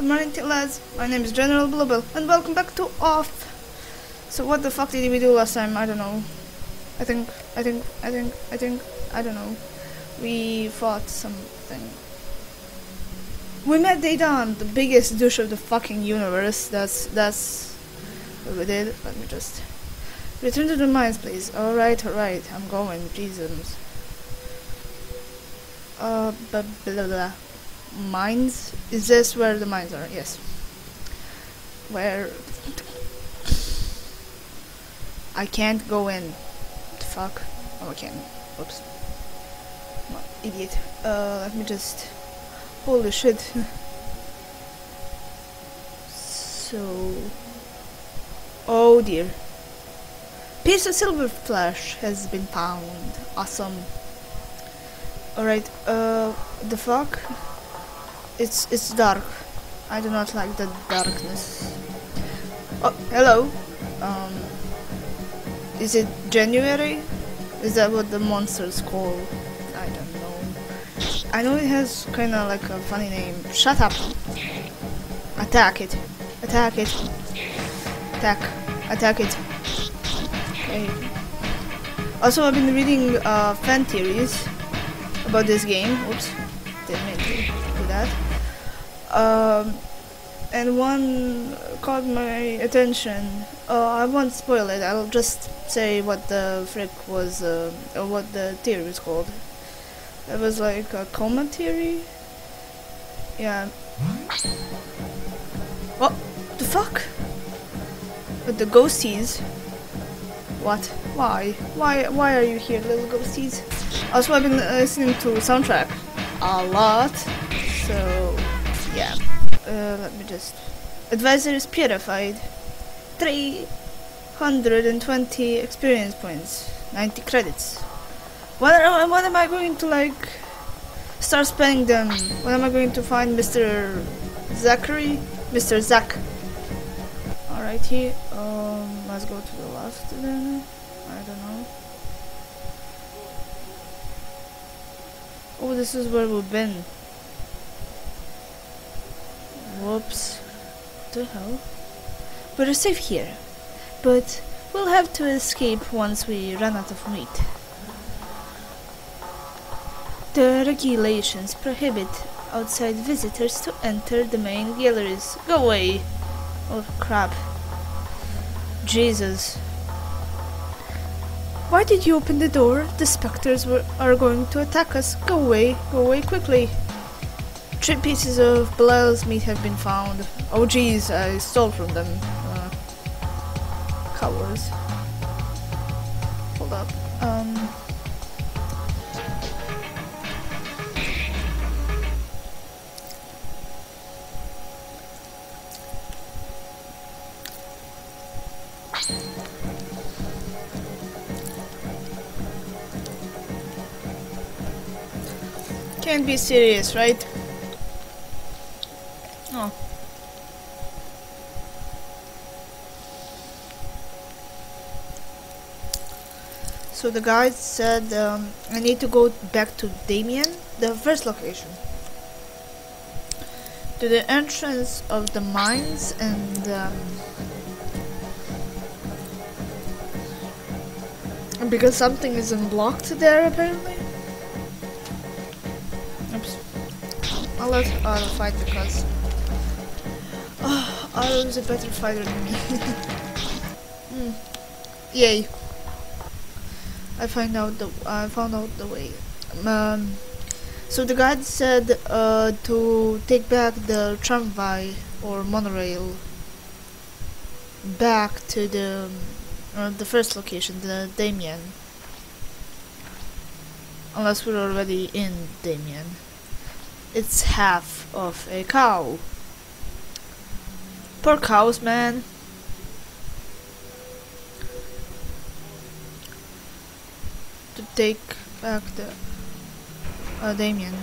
Good morning, lads. My name is General Bluebell, and welcome back to Off. So what the fuck did we do last time? I don't know. I think, I think, I think, I think, I don't know. We fought something. We met Dedan, the biggest douche of the fucking universe. That's, that's what we did. Let me just... Return to the mines, please. Alright, alright. I'm going. Jesus. Uh, blah, blah, blah. Mines? Is this where the mines are? Yes. Where? I can't go in. The fuck? Oh, I can. Oops. Idiot. Uh, let me just... Holy shit. so... Oh dear. Piece of silver flesh has been found. Awesome. Alright, uh, the fuck? It's, it's dark. I do not like the darkness. Oh, hello. Um, is it January? Is that what the monsters call? I don't know. I know it has kinda like a funny name. Shut up. Attack it. Attack it. Attack. Attack it. Okay. Also, I've been reading uh, fan theories about this game. Oops, Um, and one caught my attention. Uh, I won't spoil it. I'll just say what the frick was, uh, what the theory was called. It was like a coma theory. Yeah. What the fuck? With the ghosties. What? Why? Why? Why are you here, little ghosties? Also, I've been listening to soundtrack a lot, so yeah. Uh, let me just. Advisor is purified. 320 experience points, 90 credits. When, when am I going to like start spending them? When am I going to find Mr. Zacharie? Mr. Zach. Alrighty, um, let's go to the left then. I don't know. Oh, this is where we've been. Whoops. What the hell? We're safe here, but we'll have to escape once we run out of meat. The regulations prohibit outside visitors to enter the main galleries. Go away! Oh crap. Jesus. Why did you open the door? The specters were, are going to attack us. Go away, go away quickly. Three pieces of Belial's meat have been found. Oh jeez, I stole from them. Uh, cowards. Hold up. Um. Can't be serious, right? So the guide said um, I need to go back to Damien, the first location. To the entrance of the mines and um, because something is unblocked there apparently. Oops. I'll let Otto fight because oh, Otto is a better fighter than me. mm. Yay! I find out the I found out the way. Um, so the guide said uh, to take back the tramway or monorail back to the uh, the first location, the Damien. Unless we're already in Damien. It's half of a cow. Poor cows, man. To take back the uh, Damien.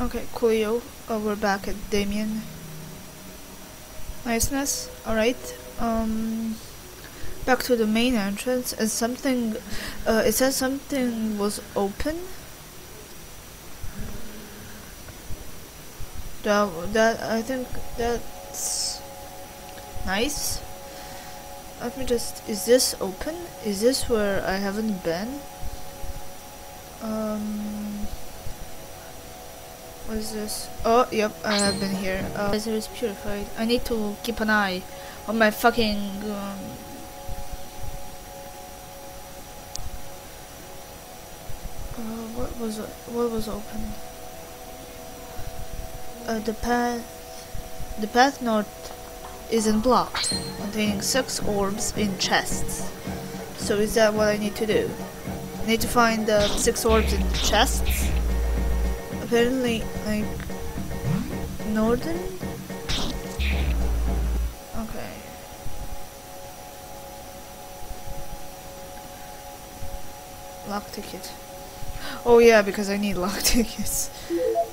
Okay, coolio. Uh, we're back at Damien. Niceness. Alright. Um back to the main entrance and something uh, it says something was open That, that I think that's nice. Let me just. Is this open? Is this where I haven't been? Um. What is this? Oh, yep, I have been here. Uh, Laser is purified. I need to keep an eye on my fucking. Um, uh, what was? What was open? Uh, the path. The path north isn't blocked, containing six orbs in chests. So is that what I need to do? I need to find the six orbs in chests. Apparently, like northern. Okay. Lock ticket. Oh yeah, because I need lock tickets.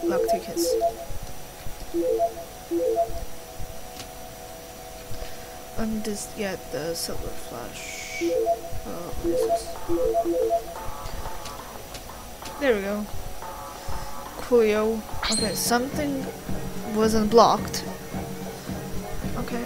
Lock tickets. Me just get the silver flash. Oh? There we go. Coolio. Okay, something wasn't blocked. Okay.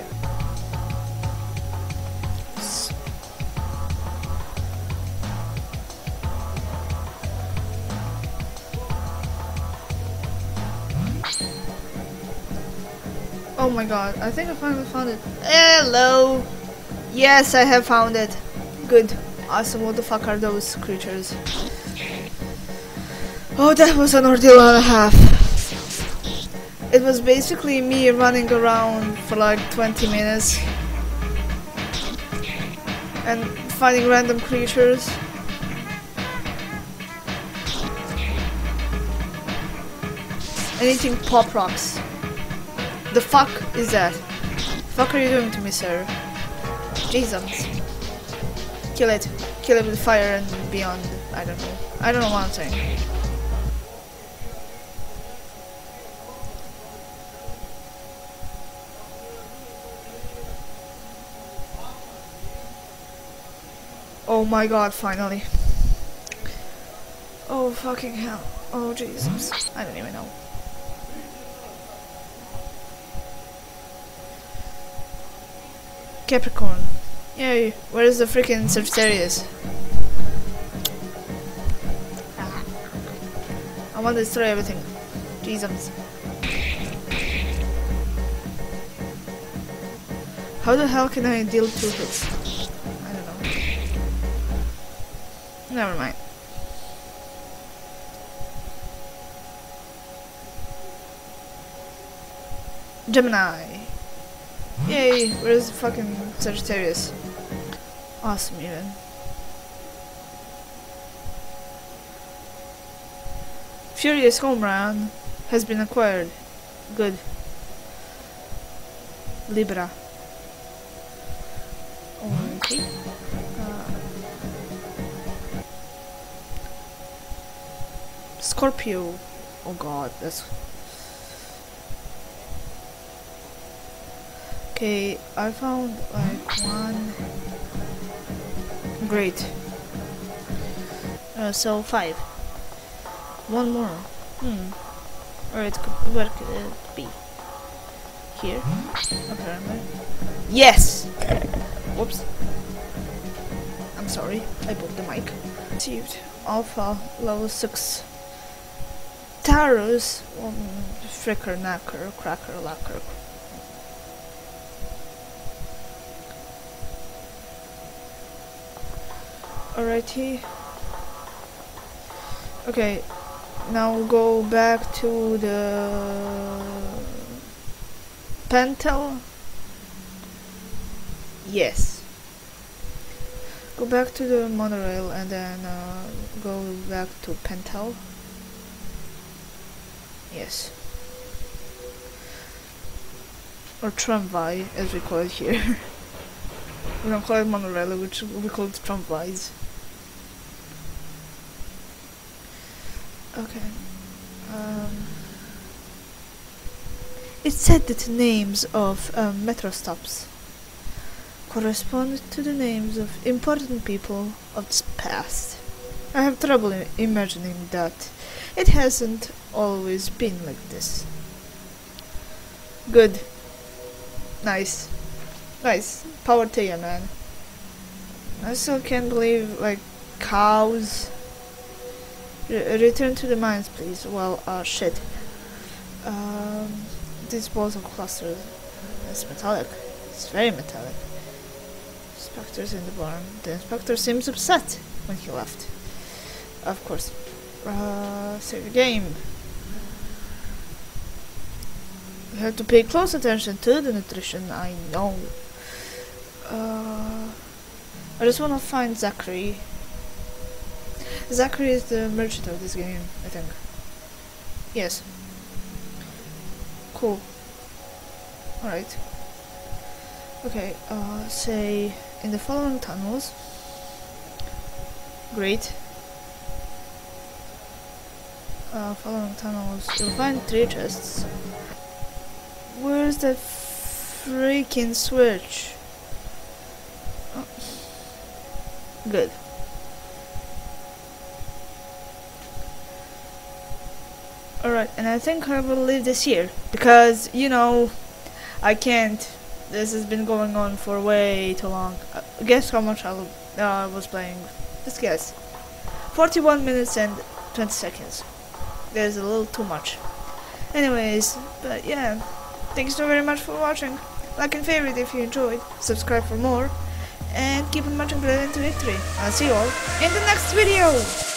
Oh my god, I think I finally found it. Hello! Yes, I have found it. Good. Awesome, what the fuck are those creatures? Oh, that was an ordeal and a half. It was basically me running around for like 20 minutes and finding random creatures. And eating pop rocks. The fuck is that? Fuck are you doing to me, sir? Jesus. Kill it. Kill it with fire and beyond. I don't know. I don't know what I'm saying. Oh my god, finally. Oh fucking hell. Oh Jesus. I don't even know. Capricorn. Yay, where is the freaking Sagittarius? Ah. I want to destroy everything. Jesus. How the hell can I deal two hits? I don't know. Never mind. Gemini. Yay, where's the fucking Sagittarius? Awesome even. Furious home run has been acquired. Good. Libra. Okay. Uh, Scorpio. Oh god, that's Okay, I found like one. Great. Uh, so five. One more. Hmm. Or it could, where could it be? Here, apparently. Yes. Whoops. I'm sorry. I broke the mic. Received Alpha level six. Taros. Um, fricker, knacker, cracker, lacquer, Alrighty. Okay, now go back to the Pentel. Yes. Go back to the monorail and then uh, go back to Pentel. Yes. Or tramway, as we call it here. we don't call it monorail, which we call it tramways. Okay. Um, it said that the names of um, metro stops correspond to the names of important people of the past. I have trouble imagining that it hasn't always been like this. Good. Nice. Nice. Power to you, man. I still can't believe, like, cows. Re return to the mines, please. Well, uh, shit. Um, disposal cluster. It's metallic. It's very metallic. Inspector's in the barn. The inspector seems upset when he left. Of course. Uh, save the game. You have to pay close attention to the nutrition, I know. Uh, I just want to find Zacharie. Zacharie is the merchant of this game, I think. Yes. Cool. Alright. Okay, uh, say in the following tunnels. Great. Uh, following tunnels, you'll find three chests. Where's that freaking switch? Oh. Good. Alright, and I think I will leave this here because, you know, I can't. This has been going on for way too long. Uh, guess how much I uh, was playing? Just guess. 41 minutes and 20 seconds. There's a little too much. Anyways, but yeah, thanks so very much for watching. Like and favorite if you enjoyed, subscribe for more, and keep on marching into victory. I'll see you all in the next video!